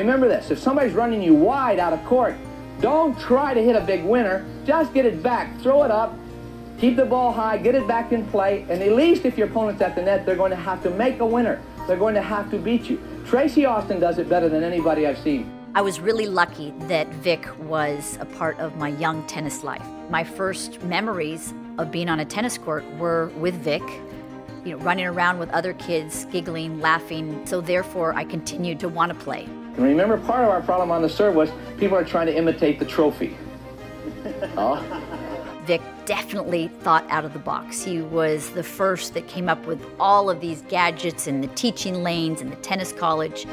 remember this. If somebody's running you wide out of court, don't try to hit a big winner. Just get it back. Throw it up. Keep the ball high. Get it back in play. And at least if your opponent's at the net, they're going to have to make a winner. They're going to have to beat you. Tracy Austin does it better than anybody I've seen. I was really lucky that Vic was a part of my young tennis life. My first memories of being on a tennis court were with Vic, you know, running around with other kids, giggling, laughing. So therefore, I continued to want to play. And remember, part of our problem on the serve was people are trying to imitate the trophy. oh. Vic definitely thought out of the box. He was the first that came up with all of these gadgets and the teaching lanes and the tennis college.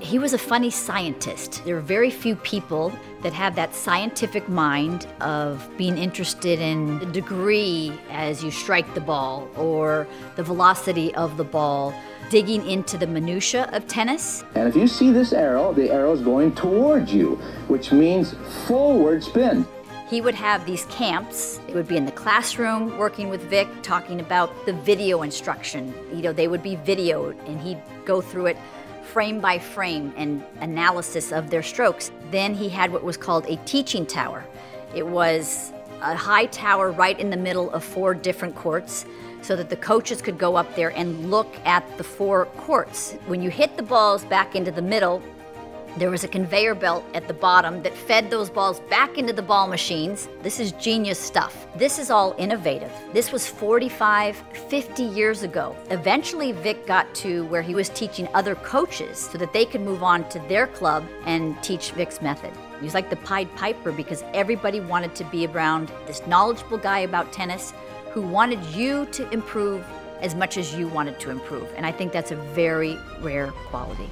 He was a funny scientist. There are very few people that have that scientific mind of being interested in the degree as you strike the ball or the velocity of the ball, digging into the minutia of tennis. And if you see this arrow, the arrow is going towards you, which means forward spin. He would have these camps. It would be in the classroom working with Vic, talking about the video instruction. You know, they would be videoed and he'd go through it frame by frame and analysis of their strokes. Then he had what was called a teaching tower. It was a high tower right in the middle of four different courts so that the coaches could go up there and look at the four courts. When you hit the balls back into the middle, there was a conveyor belt at the bottom that fed those balls back into the ball machines. This is genius stuff. This is all innovative. This was 45, 50 years ago. Eventually, Vic got to where he was teaching other coaches so that they could move on to their club and teach Vic's method. He was like the Pied Piper because everybody wanted to be around this knowledgeable guy about tennis who wanted you to improve as much as you wanted to improve. And I think that's a very rare quality.